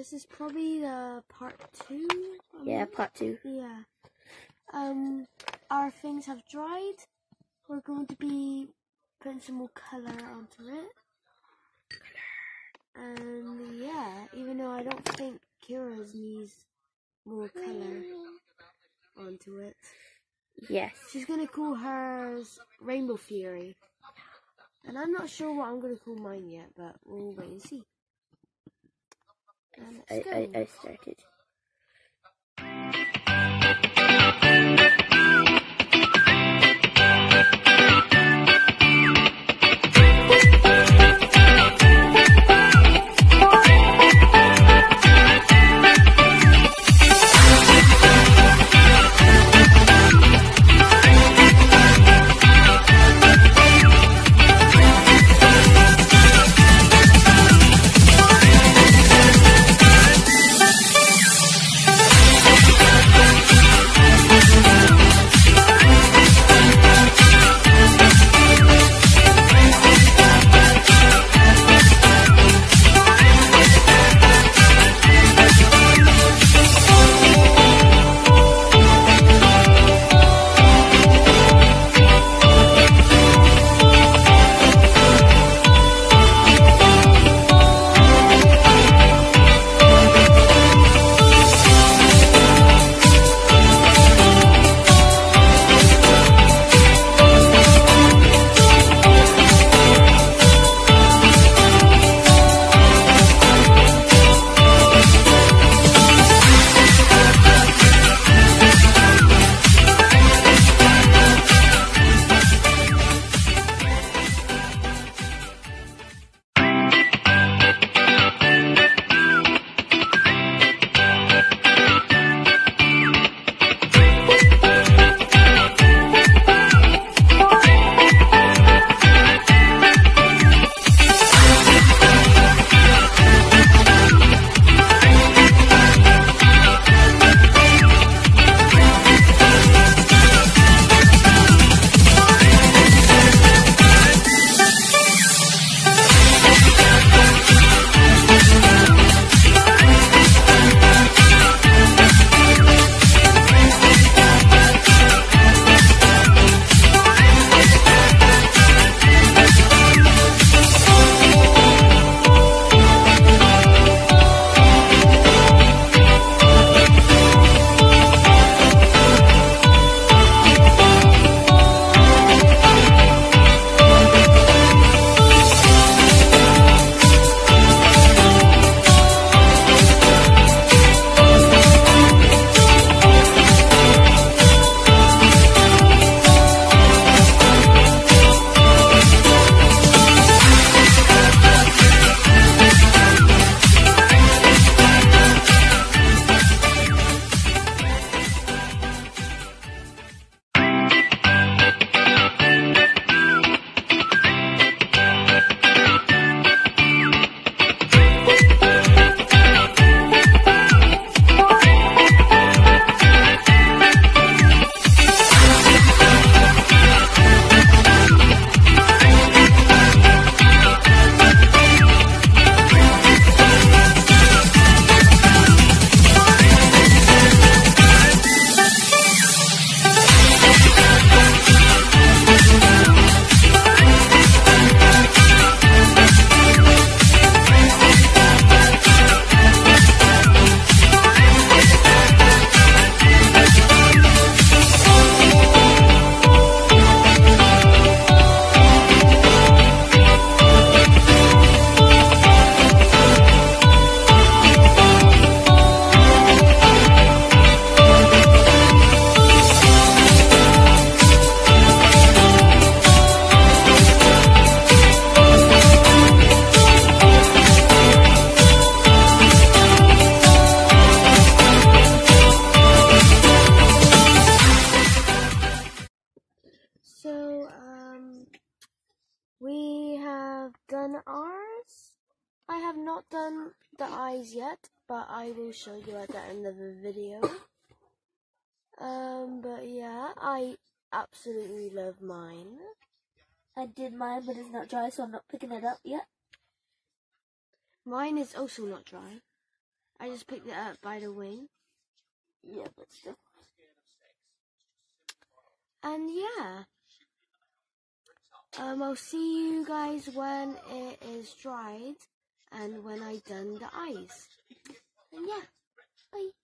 this is probably the part two. Yeah, part two. Yeah. Um, our things have dried. We're going to be putting some more color onto it. And yeah, even though I don't think Keira's needs more color onto it. Yes. She's gonna call hers Rainbow Fury. And I'm not sure what I'm gonna call mine yet, but we'll wait and see. Um, and I. I, I started. Not done the eyes yet, but I will show you at the end of the video. Um, but yeah, I absolutely love mine. I did mine, but it's not dry, so I'm not picking it up yet. Mine is also not dry. I just picked it up by the wing. Yeah, but still. And yeah. Um, I'll see you guys when it is dried and when I done the eyes. And yeah, bye.